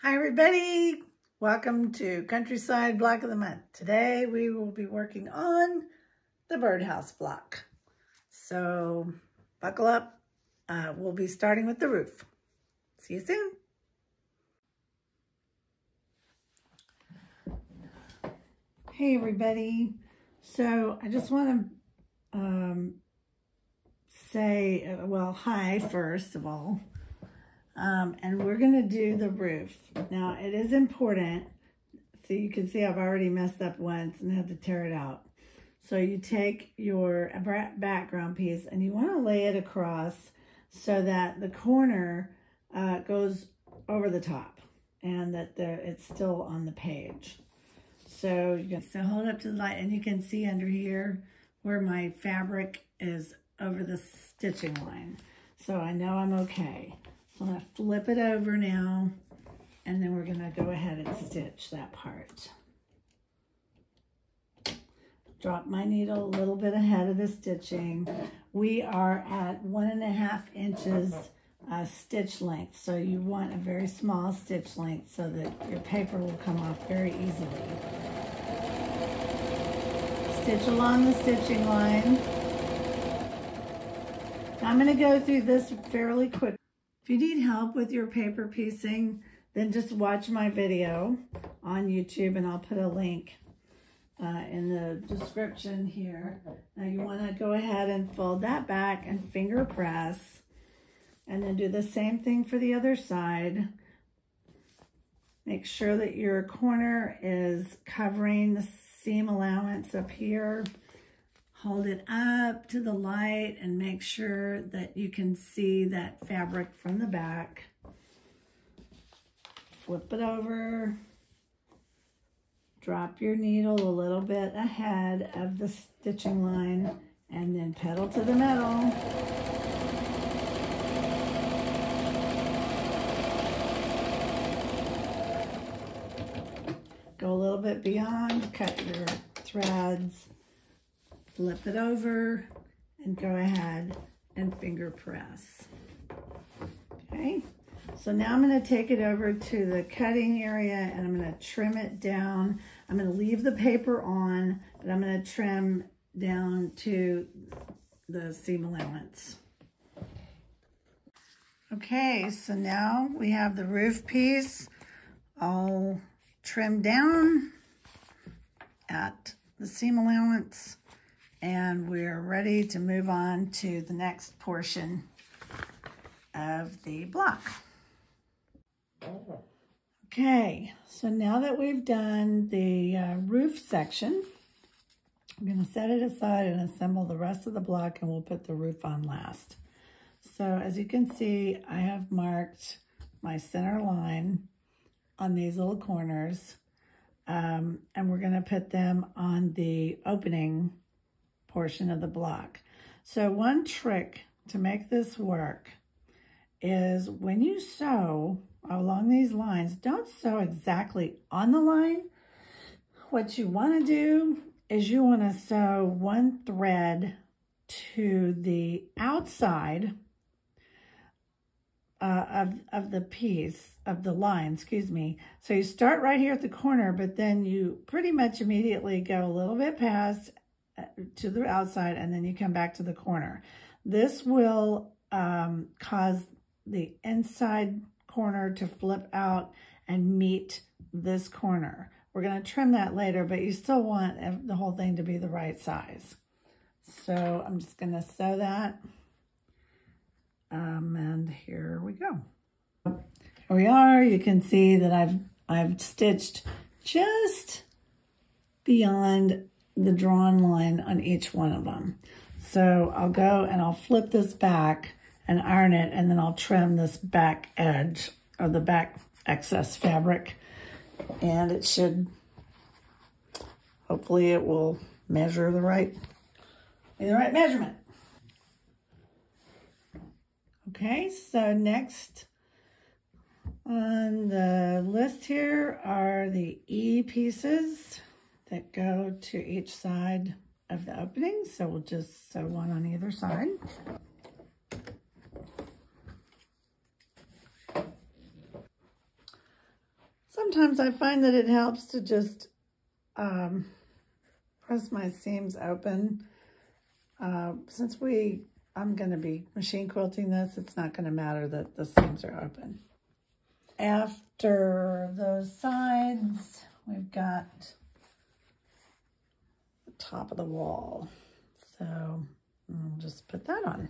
Hi everybody, welcome to Countryside Block of the Month. Today we will be working on the birdhouse block. So buckle up, uh, we'll be starting with the roof. See you soon. Hey everybody, so I just want to um, say, uh, well, hi first of all. Um, and we're going to do the roof. Now, it is important. So you can see I've already messed up once and had to tear it out. So you take your background piece and you want to lay it across so that the corner uh, goes over the top and that the, it's still on the page. So you can still hold up to the light and you can see under here where my fabric is over the stitching line. So I know I'm okay. I'm going to flip it over now, and then we're going to go ahead and stitch that part. Drop my needle a little bit ahead of the stitching. We are at one and a half inches uh, stitch length. So you want a very small stitch length so that your paper will come off very easily. Stitch along the stitching line. I'm going to go through this fairly quick. If you need help with your paper piecing, then just watch my video on YouTube and I'll put a link uh, in the description here. Now you want to go ahead and fold that back and finger press and then do the same thing for the other side. Make sure that your corner is covering the seam allowance up here. Hold it up to the light and make sure that you can see that fabric from the back. Flip it over. Drop your needle a little bit ahead of the stitching line and then pedal to the metal. Go a little bit beyond, cut your threads flip it over and go ahead and finger press. Okay, so now I'm going to take it over to the cutting area and I'm going to trim it down. I'm going to leave the paper on, but I'm going to trim down to the seam allowance. Okay, so now we have the roof piece all trimmed down at the seam allowance and we're ready to move on to the next portion of the block. Okay, so now that we've done the uh, roof section, I'm going to set it aside and assemble the rest of the block and we'll put the roof on last. So as you can see, I have marked my center line on these little corners um, and we're going to put them on the opening portion of the block. So one trick to make this work is when you sew along these lines, don't sew exactly on the line. What you want to do is you want to sew one thread to the outside uh, of, of the piece, of the line, excuse me. So you start right here at the corner, but then you pretty much immediately go a little bit past to the outside and then you come back to the corner. This will um, cause the inside corner to flip out and meet this corner. We're going to trim that later, but you still want the whole thing to be the right size. So I'm just going to sew that. Um, and here we go. Here we are. You can see that I've, I've stitched just beyond the drawn line on each one of them. So I'll go and I'll flip this back and iron it and then I'll trim this back edge or the back excess fabric and it should, hopefully it will measure the right, the right measurement. Okay, so next on the list here are the E pieces that go to each side of the opening. So we'll just sew one on either side. sometimes I find that it helps to just um, press my seams open. Uh, since we, I'm going to be machine quilting this, it's not going to matter that the seams are open. After those sides, we've got top of the wall. So I'll just put that on.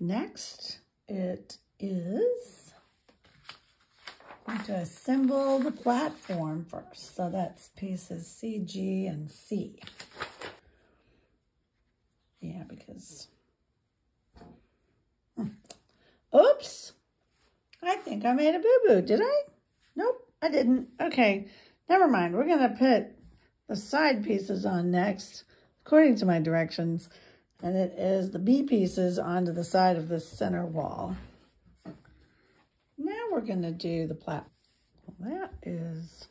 Next, it is going to assemble the platform first. So that's pieces C, G, and C. Yeah, because... think I made a boo-boo, did I? Nope, I didn't. Okay, never mind. We're going to put the side pieces on next, according to my directions and it is the B pieces onto the side of the center wall. Now we're going to do the plat. Well, that is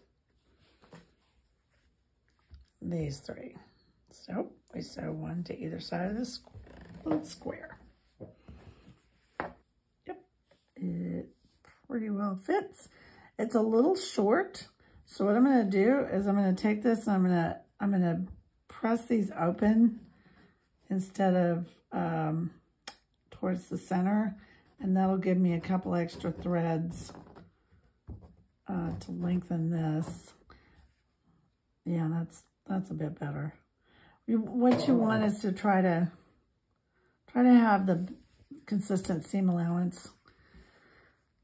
these three. So we sew one to either side of this little square. Yep, it pretty well fits. It's a little short, so what I'm going to do is I'm going to take this and I'm going to I'm going to press these open instead of um, towards the center. And that'll give me a couple extra threads uh, to lengthen this. Yeah, that's that's a bit better. what you want is to try to try to have the consistent seam allowance.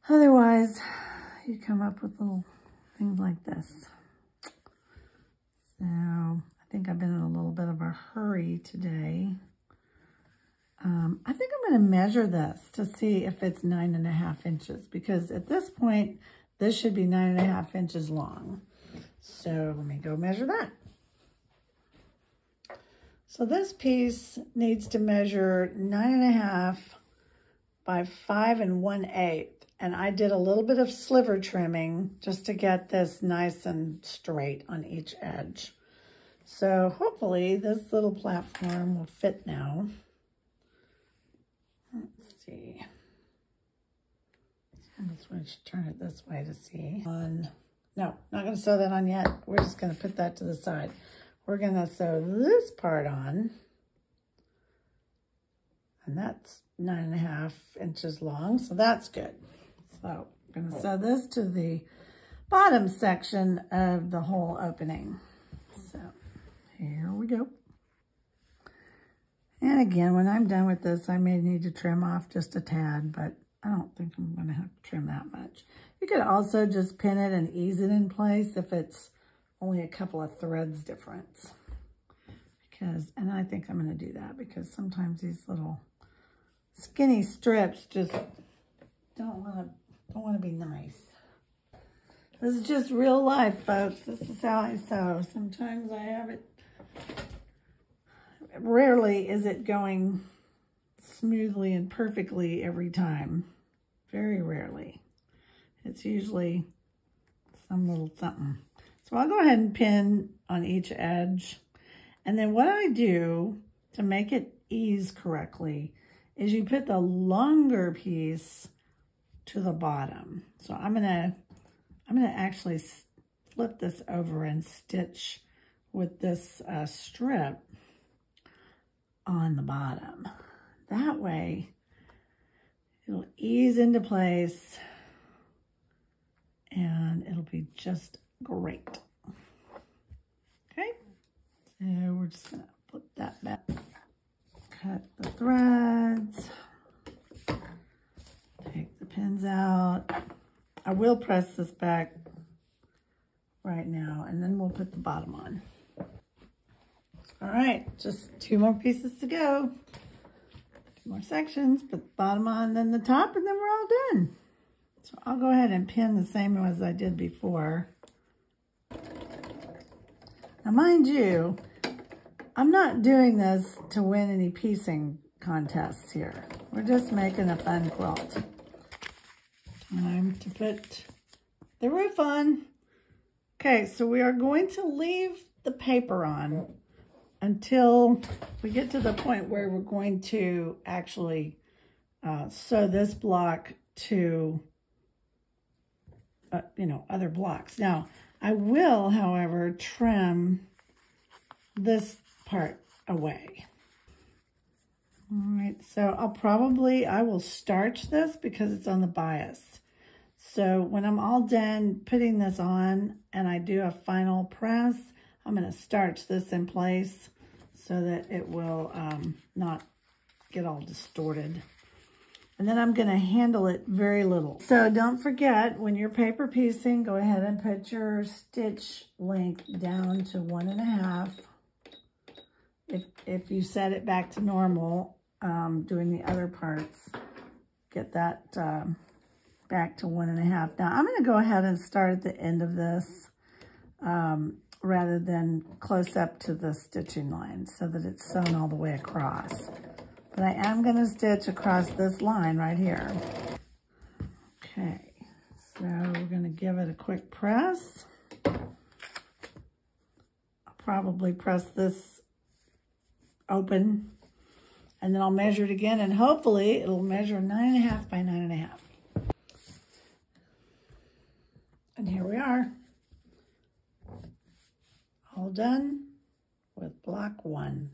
Otherwise, you come up with little things like this. So I think I've been in a little bit of a hurry today. Um, I think I'm going to measure this to see if it's nine and a half inches because at this point, this should be nine and a half inches long. So let me go measure that. So this piece needs to measure nine and a half by five and one eighth. And I did a little bit of sliver trimming just to get this nice and straight on each edge. So hopefully this little platform will fit now. Let's see. I'm just going to turn it this way to see. On, no, not going to sew that on yet. We're just going to put that to the side. We're going to sew this part on. And that's nine and a half inches long, so that's good. So I'm going to sew this to the bottom section of the whole opening. So here we go. And again, when I'm done with this, I may need to trim off just a tad, but I don't think I'm going to have to trim that much. You could also just pin it and ease it in place if it's only a couple of threads difference. Because, and I think I'm going to do that because sometimes these little skinny strips just don't want to don't want to be nice. This is just real life, folks. This is how I sew. Sometimes I have it, rarely is it going smoothly and perfectly every time. Very rarely. It's usually some little something. So I'll go ahead and pin on each edge. And then what I do to make it ease correctly is you put the longer piece to the bottom. So I'm gonna, I'm gonna actually flip this over and stitch with this uh, strip on the bottom. That way, it'll ease into place and it'll be just great. Okay, so we're just gonna put that back. Cut the threads pins out. I will press this back right now, and then we'll put the bottom on. All right, just two more pieces to go. Two more sections, put the bottom on, then the top, and then we're all done. So I'll go ahead and pin the same as I did before. Now, mind you, I'm not doing this to win any piecing contests here. We're just making a fun quilt. Time to put the roof on. Okay, so we are going to leave the paper on until we get to the point where we're going to actually uh, sew this block to, uh, you know, other blocks. Now, I will, however, trim this part away. All right, so I'll probably, I will starch this because it's on the bias. So when I'm all done putting this on and I do a final press, I'm going to starch this in place so that it will um, not get all distorted. And then I'm going to handle it very little. So don't forget, when you're paper piecing, go ahead and put your stitch length down to one and a half. If, if you set it back to normal, um, doing the other parts, get that um, back to one and a half. Now I'm going to go ahead and start at the end of this um, rather than close up to the stitching line so that it's sewn all the way across. But I am going to stitch across this line right here. Okay, so we're going to give it a quick press. I'll probably press this open and then I'll measure it again and hopefully it'll measure nine and a half by nine and a half. And here we are. All done with block one.